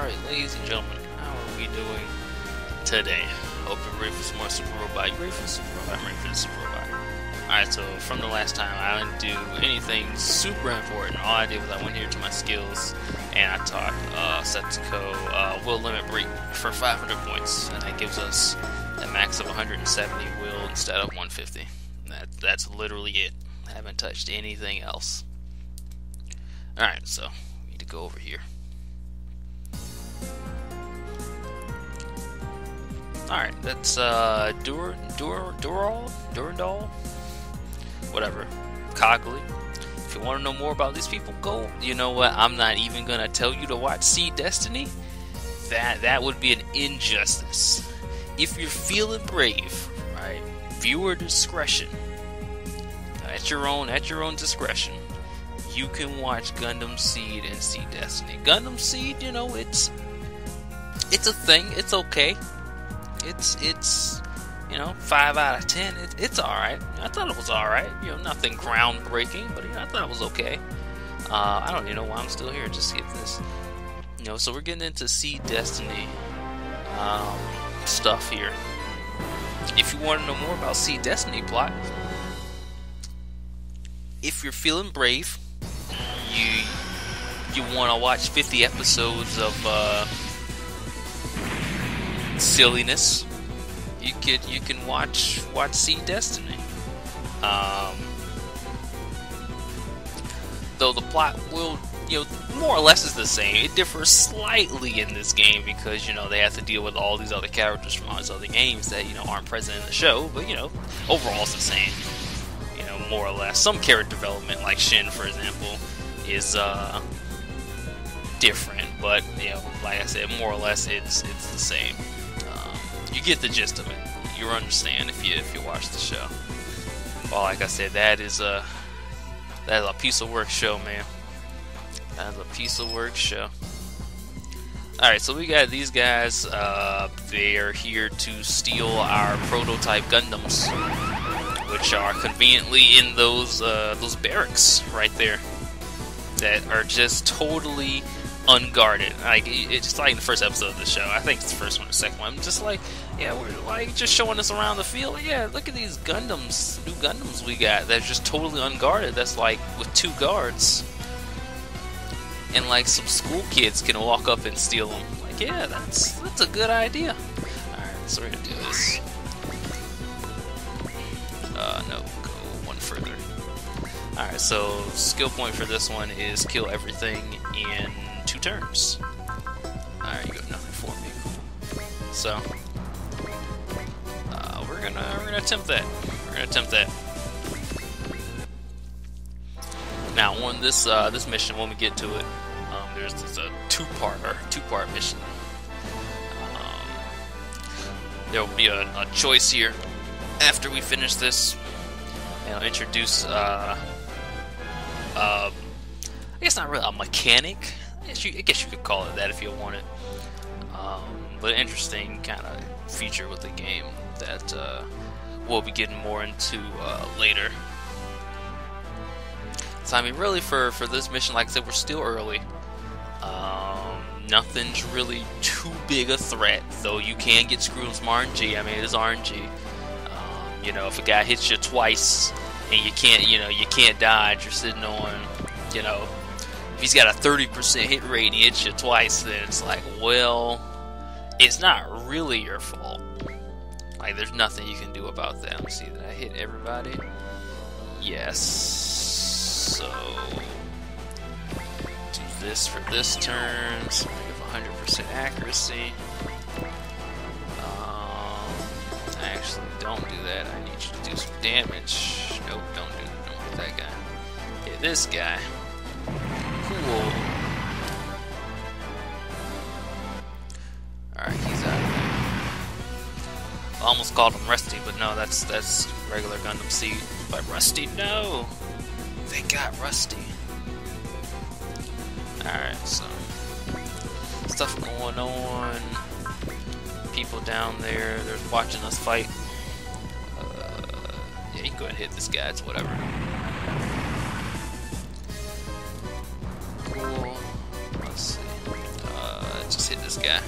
Alright, ladies and gentlemen, how are we doing today? Hope you're ready for some more Super Robot. You ready for Super Robot? I'm ready for the Super Robot. Alright, so from the last time, I didn't do anything super important. All I did was I went here to my skills and I taught uh, Setsuko uh, will limit break for 500 points, and that gives us a max of 170 will instead of 150. That, that's literally it. I haven't touched anything else. Alright, so we need to go over here. Alright, that's uh Dur Dur Durall? Durandal? Whatever. Cagalli. If you want to know more about these people, go. You know what? I'm not even gonna tell you to watch Seed Destiny. That that would be an injustice. If you're feeling brave, right? Viewer discretion. At your own at your own discretion. You can watch Gundam Seed and Seed Destiny. Gundam Seed, you know, it's it's a thing. It's okay it's it's you know five out of ten. It, it's all right. I thought it was all right. You know, nothing groundbreaking, but you know, I thought it was okay. Uh, I don't even know why I'm still here. Just skip this. You know, so we're getting into Seed Destiny um, stuff here. If you want to know more about Seed Destiny plot, if you're feeling brave, you you want to watch 50 episodes of. Uh, silliness, you could you can watch watch Seed Destiny. Um, though the plot will you know more or less is the same. It differs slightly in this game because you know they have to deal with all these other characters from all these other games that you know aren't present in the show. But you know overall it's the same. You know more or less. Some character development like Shin for example is uh, different, but you know like I said more or less it's it's the same you get the gist of it. You understand if you if you watch the show. Well, like I said, that is a that is a piece of work show, man. That is a piece of work show. Alright, so we got these guys. Uh, they are here to steal our prototype Gundams, which are conveniently in those uh, those barracks right there, that are just totally unguarded. Like it's just like in the first episode of the show. I think it's the first one or second one. I'm just like, yeah, we're like just showing us around the field. Yeah, look at these Gundams, new Gundams we got. They're just totally unguarded. That's like with two guards, and like some school kids can walk up and steal them. Like, yeah, that's that's a good idea. All right, so we're gonna do this. Uh, no. Alright, so skill point for this one is kill everything in two turns. Alright, you got nothing for me. So, uh, we're gonna we're gonna attempt that. We're gonna attempt that. Now, on this uh, this mission, when we get to it, um, there's, there's a two-part or two-part mission. Um, there will be a, a, choice here after we finish this, and I'll introduce. Uh, uh, I guess not really a mechanic guess you, I guess you could call it that if you want it. Um, but interesting kind of feature with the game that uh, we'll be getting more into uh, later. So I mean, really, for for this mission, like I said, we're still early. Um, nothing's really too big a threat, though you can get screwed with some RNG. I mean, it is RNG. Um, you know, if a guy hits you twice and you can't, you know, you can't dodge, you're sitting on, you know, if he's got a 30% hit rate and he hits you twice, then it's like, well, it's not really your fault. Like, there's nothing you can do about that. Let's see, did I hit everybody? Yes. So, do this for this turn. So have 100% accuracy. Um, I actually, don't do that. I need you to do some damage. Nope, don't do don't hit that guy. Hit this guy cool. Alright, he's out of there. I almost called him Rusty, but no, that's that's regular Gundam Seed. But Rusty, no! They got Rusty. Alright, so stuff going on. People down there, they're watching us fight. Yeah, you can go ahead and hit this guy, it's whatever. Cool proxy. Uh just hit this guy.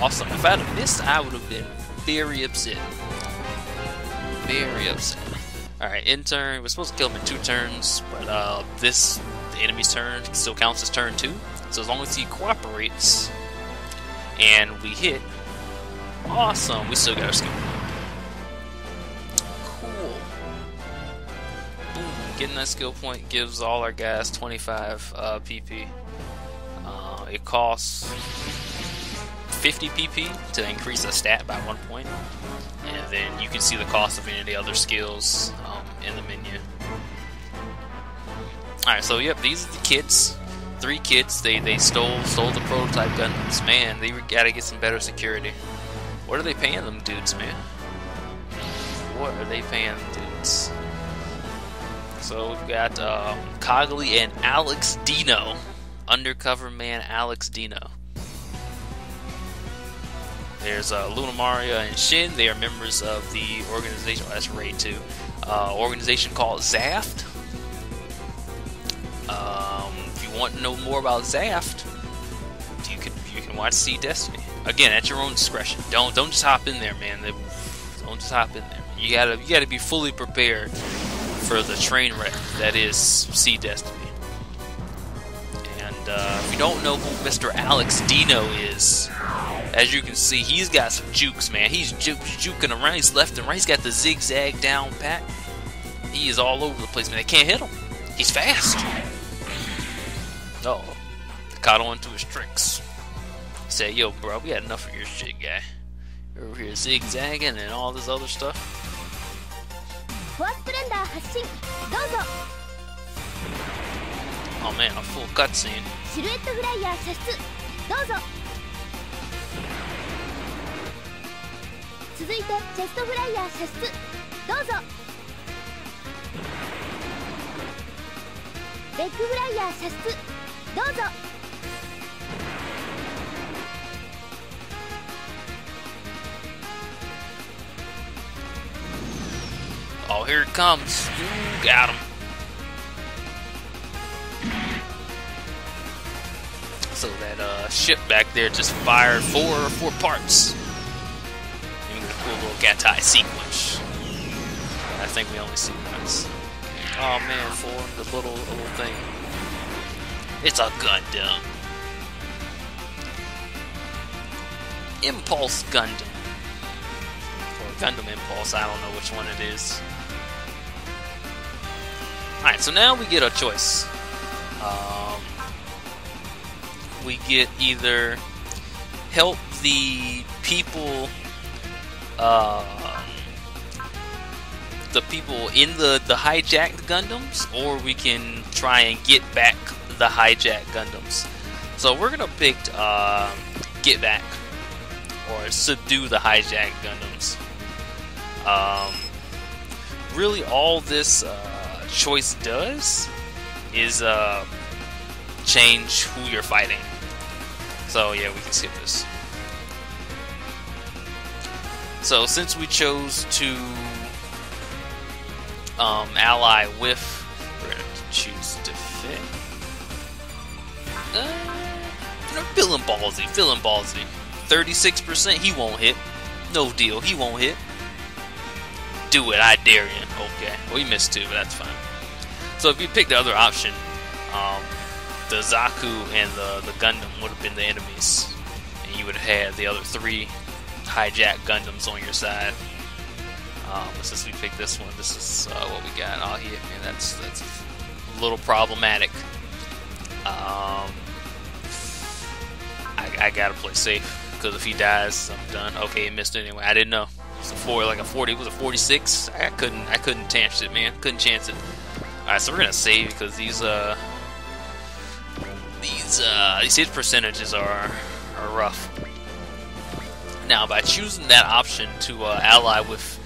Awesome. If I'd have missed, I would have been very upset. Very upset. Alright, in turn, we're supposed to kill him in two turns, but uh, this, the enemy's turn, still counts as turn two. So as long as he cooperates and we hit, awesome, we still got our skill. Getting that skill point gives all our guys 25 uh, PP. Uh, it costs 50 PP to increase a stat by one point, and then you can see the cost of any of the other skills um, in the menu. Alright, so yep, these are the kits. Three kits. They they stole stole the prototype Gundams. Man, they gotta get some better security. What are they paying them dudes, man? What are they paying dudes? So we've got um, Cagalli and Alex Dino. Undercover man Alex Dino. There's uh, Luna Maria and Shin. They are members of the organization. Oh, that's Raid 2. Uh, organization called Zaft. Um, if you want to know more about Zaft, you can you can watch Seed Destiny. Again, at your own discretion. Don't don't just hop in there, man. Don't just hop in there. You gotta you gotta be fully prepared for the train wreck that is Seed Destiny. And uh, if you don't know who Mr. Alex Dino is, as you can see, he's got some jukes, man. He's juke, juking around. He's left and right. He's got the zigzag down pat. He is all over the place, man. They can't hit him. He's fast. Oh, caught on to his tricks. Say, yo, bro, we had enough of your shit, guy. Over here zigzagging and all this other stuff. Oh man, a full cutscene. シルエットフライヤー射出。どうぞ。続いてチェストフライヤー射出。どうぞ。レッグフライヤー射出。どうぞ Oh, here it comes. Ooh, got him. So that uh, ship back there just fired four or four parts. And a cool little Gattai sequence. I think we only see once. Oh man, four, the little little thing. It's a Gundam. Impulse Gundam. Or Gundam Impulse, I don't know which one it is. Alright, so now we get a choice. Um, we get either help the people, uh, the people in the, the hijacked Gundams, or we can try and get back the hijacked Gundams. So we're gonna pick uh, get back or subdue the hijacked Gundams. Um, really, all this uh, choice does is uh, change who you're fighting. So yeah, we can skip this. So since we chose to um, ally with, we're gonna choose defend. Uh, you know, feeling ballsy, feeling ballsy. 36%, he won't hit. No deal, he won't hit. Do it, I dare you. Okay, well, missed two, but that's fine. So if you pick the other option, um, the Zaku and the, the Gundam would have been the enemies. And you would have had the other three hijacked Gundams on your side. Um, since we picked this one, this is uh, what we got. Oh, yeah, man, that's, that's a little problematic. Um, I, I gotta play safe because if he dies, I'm done. Okay, he missed it anyway. I didn't know. It's a four, like a 40. It Was a 46? I couldn't. I couldn't chance it, man. Couldn't chance it. All right, so we're gonna save because these uh these uh these hit percentages are are rough. Now, by choosing that option to uh, ally with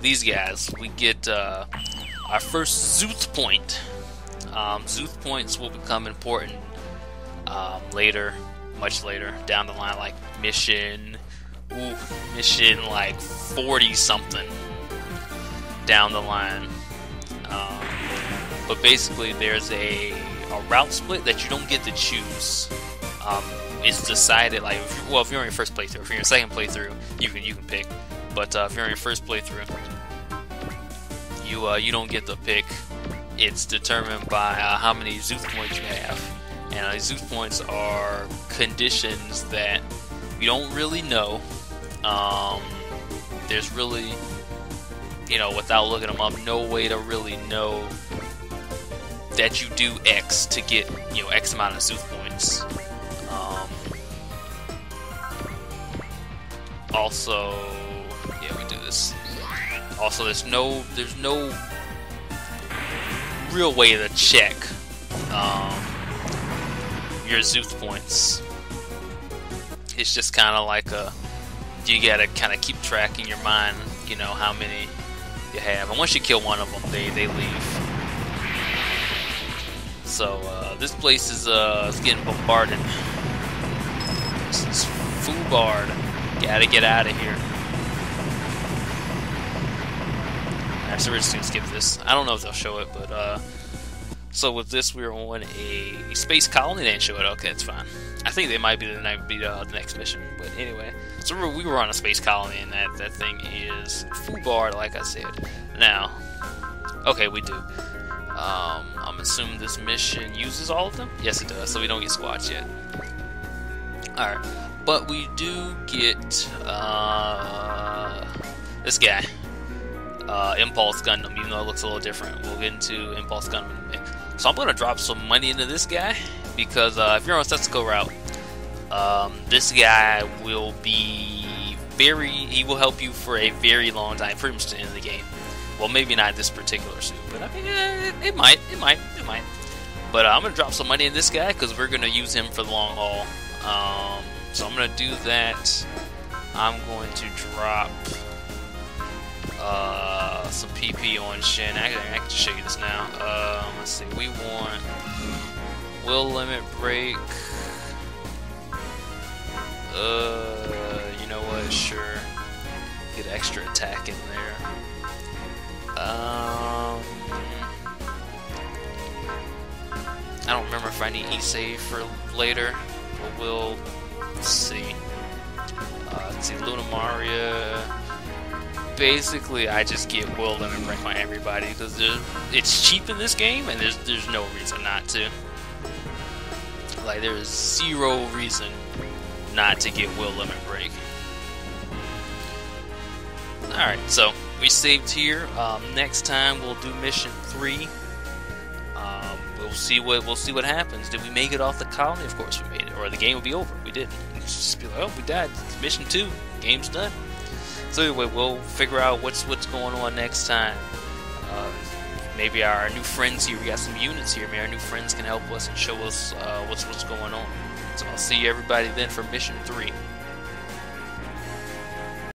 these guys, we get uh, our first Zeuth point. Um, Zeuth points will become important um, later, much later down the line, like mission, ooh, mission like 40 something down the line. Um, but basically, there's a, a route split that you don't get to choose um, it's decided like if well if you're in your first playthrough, if you're in your second playthrough, you can you can pick. But uh, if you're in your first playthrough, you uh, you don't get the pick. It's determined by uh, how many Zeuth points you have, and uh, Zeuth points are conditions that you don't really know. Um, there's really, you know, without looking them up, no way to really know that you do X to get you know X amount of Zeuth points. Um, also, yeah, we do this. Also, there's no there's no real way to check um, your Zeuth points. It's just kind of like a you gotta kind of keep track in your mind, you know, how many you have. And once you kill one of them, they, they leave. So, uh, this place is, uh, getting bombarded. This is Fubard. Gotta get out of here. Alright, so we're just gonna skip this. I don't know if they'll show it, but, uh... So with this, we're on a space colony. They didn't show it. Okay, it's fine. I think they might be the, be, the next mission. But anyway, so we were on a space colony, and that, that thing is Fubard, like I said. Now, okay, we do. Um, I'm assuming this mission uses all of them? Yes, it does, so we don't get squats yet. Alright, but we do get uh, this guy. Uh, Impulse Gundam, even though it looks a little different. We'll get into Impulse Gundam. So I'm going to drop some money into this guy because uh, if you're on a Setsuko route, um, this guy will be very. He will help you for a very long time, pretty much to the end of the game. Well, maybe not this particular suit, but I mean, eh, it, might, it might, it might. But uh, I'm gonna drop some money in this guy because we're gonna use him for the long haul. Um, so I'm gonna do that. I'm going to drop uh, some PP on Shin. Actually, I can show you this now. Um, let's see. We want will limit break. Uh, you know what? Sure. Get extra attack in there. Um, I don't remember if I need e-save for later, but we'll see. Uh, let's see, Luna Maria basically I just get will limit break my everybody because it's cheap in this game and there's there's no reason not to. Like there is zero reason not to get will limit break. All right, so we saved here. Um, next time we'll do mission three. Um, we'll see what we'll see what happens. Did we make it off the colony? Of course we made it, or the game will be over. We didn't. just be like, oh, we died. It's mission two. Game's done. So anyway, we'll figure out what's what's going on next time. Uh, maybe our new friends here, we got some units here. Maybe our new friends can help us and show us uh, what's what's going on. So I'll see everybody then for mission three.